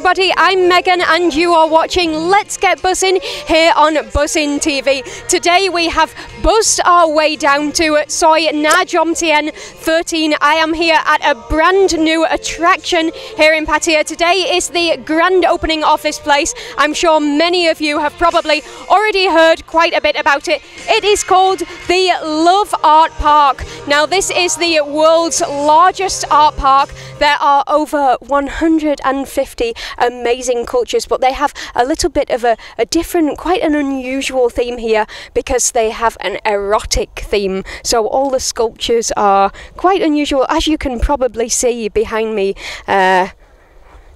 everybody, I'm Megan and you are watching Let's Get Buzzing here on Buzzin TV. Today we have buzzed our way down to Soi Na Jom Tien 13. I am here at a brand new attraction here in Pattaya. Today is the grand opening of this place. I'm sure many of you have probably already heard quite a bit about it. It is called the Love Art Park. Now this is the world's largest art park. There are over 150 amazing cultures, but they have a little bit of a, a different, quite an unusual theme here because they have an erotic theme. So all the sculptures are quite unusual, as you can probably see behind me. Uh,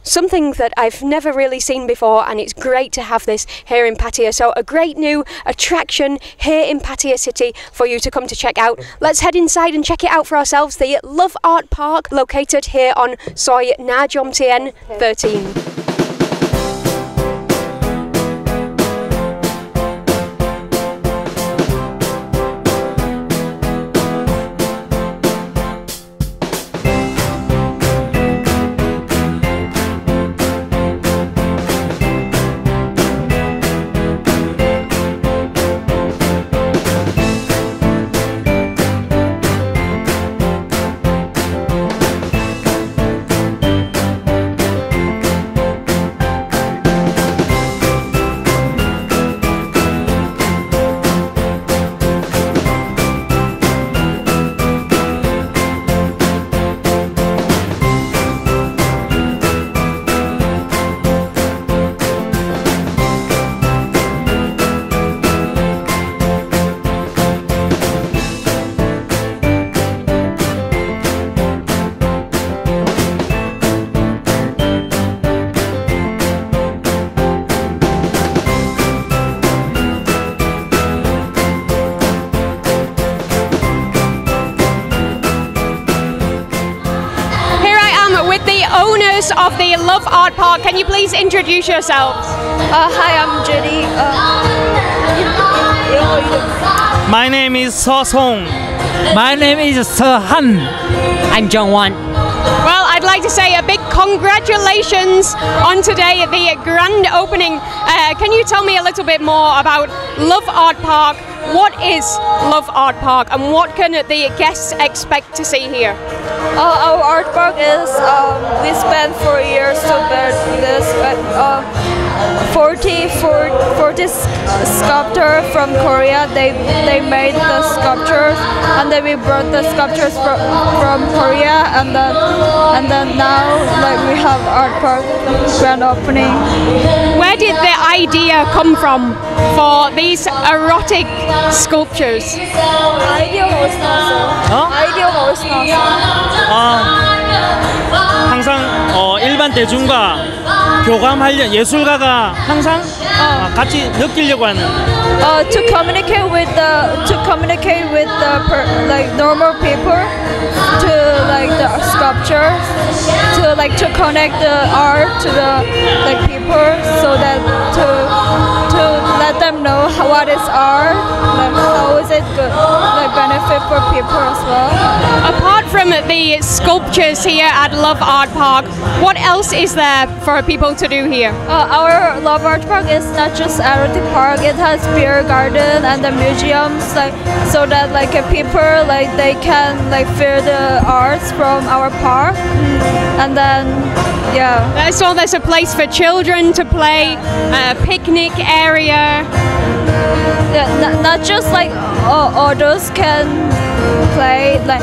something that I've never really seen before, and it's great to have this here in Pattaya. So, a great new attraction here in Pattaya City for you to come to check out. Let's head inside and check it out for ourselves. The Love Art Park, located here on Soi Na Jom Tien 13. Of the Love Art Park. Can you please introduce yourselves? Uh, hi, I'm Jenny. Uh, My name is So Song. My name is Sir Han. I'm John Wan. Well, I'd like to say a big congratulations on today, the grand opening. Uh, can you tell me a little bit more about Love Art Park? What is Love Art Park and what can the guests expect to see here? Uh, our art park is um, we spent four years to build this, but uh, 40, 40, 40 s- sculptor from Korea. They they made the sculptures, and then we brought the sculptures from, from Korea, and then and then now like we have art park grand opening. Where did the idea come from for these erotic sculptures? 아이디어가 어디서 나왔어요? 어? 아이디어가 어디서 나왔어요? 아, 항상 어, 일반 대중과 교감하려 예술가가 항상 아, 같이 느끼려고 하는 uh, to communicate with the to communicate with the per, like normal people to like the sculpture to like to connect the art to the like people so that to to let them know how, what is art like how is it good like benefit for people as well Apart from the sculptures here at Love Art Park, what else is there for people to do here? uh, our love art park is not just erotic park it has beer garden and the museums like so that like uh, people like they can like feel the arts from our park and then yeah saw there's a place for children to play, a picnic area. yeah not, not just like uh, adults can play like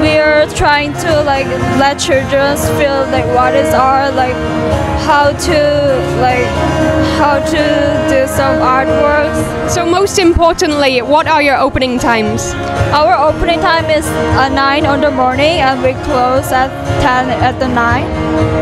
we're trying to like let children feel like what is art like how to like how to do some artworks So, most importantly, what are your opening times? Our opening time is uh, 9 on the morning and we close at 10 at the night.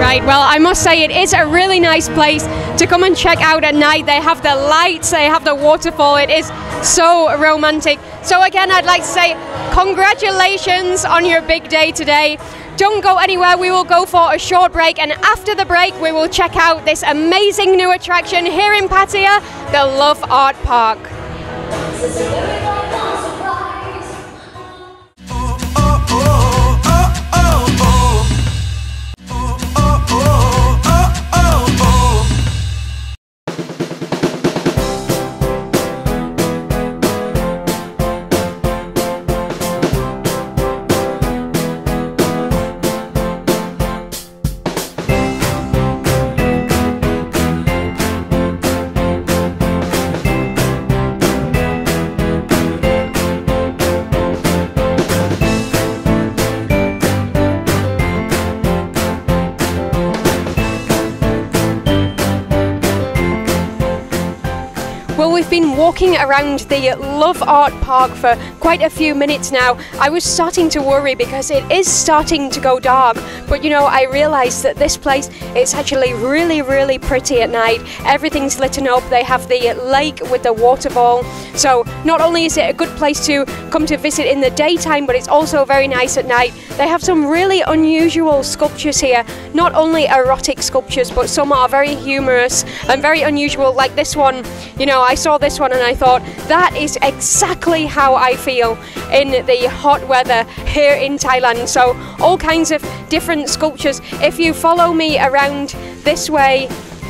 Right, well, I must say it is a really nice place to come and check out at night. They have the lights, they have the waterfall. It is so romantic. So, again, I'd like to say congratulations on your big day today. Don't go anywhere, we will go for a short break, and after the break, we will check out this amazing new attraction here in Pattaya, the Love Art Park. Been walking around the Love Art Park for quite a few minutes now. I was starting to worry because it is starting to go dark, but you know, I realized that this place is actually really, really pretty at night. Everything's lit up. They have the lake with the waterfall. So, not only is it a good place to come to visit in the daytime, but it's also very nice at night. They have some really unusual sculptures here, not only erotic sculptures, but some are very humorous and very unusual, like this one. You know, saw this one and I thought, that is exactly how I feel in the hot weather here in Thailand. So, all kinds of different sculptures. If you follow me around this way,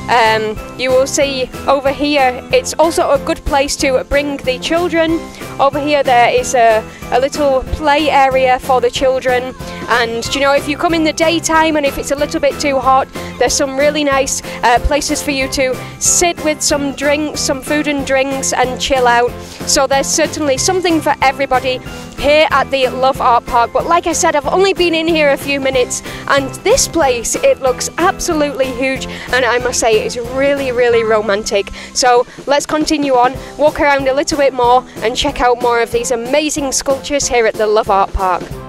um, you will see over here it's also a good place to bring the children over here there is a, a little play area for the children and you know if you come in the daytime and if it's a little bit too hot there's some really nice uh, places for you to sit with some drinks some food and drinks and chill out so there's certainly something for everybody here at the Love Art Park. But like I said, I've only been in here a few minutes, and this place it looks absolutely huge, and I must say it's really, really romantic. So let's continue on, walk around a little bit more, and check out more of these amazing sculptures here at the Love Art Park.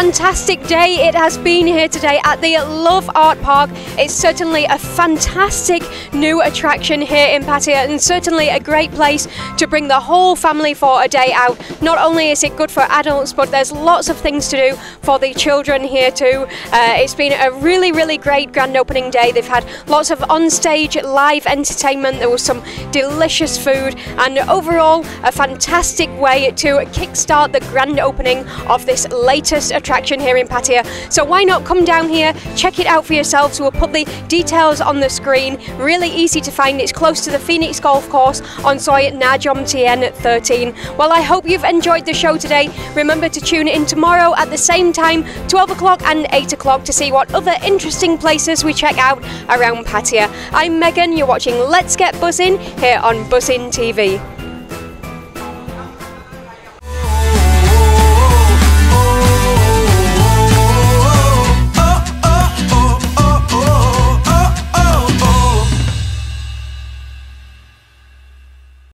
Fantastic day it has been here today at the Love Art Park. It's certainly a fantastic new attraction here in Pattaya and certainly a great place to bring the whole family for a day out. Not only is it good for adults, but there's lots of things to do for the children here too. Uh, it's been a really, really great grand opening day. They've had lots of on-stage live entertainment. There was some delicious food and overall a fantastic way to kickstart the grand opening of this latest attraction here in Pattaya. So why not come down here, check it out for yourselves. We'll put the details on the screen. Really easy to find. It's close to the Phoenix Golf Course on Soi Najom Tien 13. Well, I hope you've enjoyed the show today. Remember to tune in tomorrow at the same time, 12 o'clock and 8 o'clock to see what other interesting places we check out around Pattaya. I'm Megan, you're watching Let's Get Buzzing here on Buzzin TV.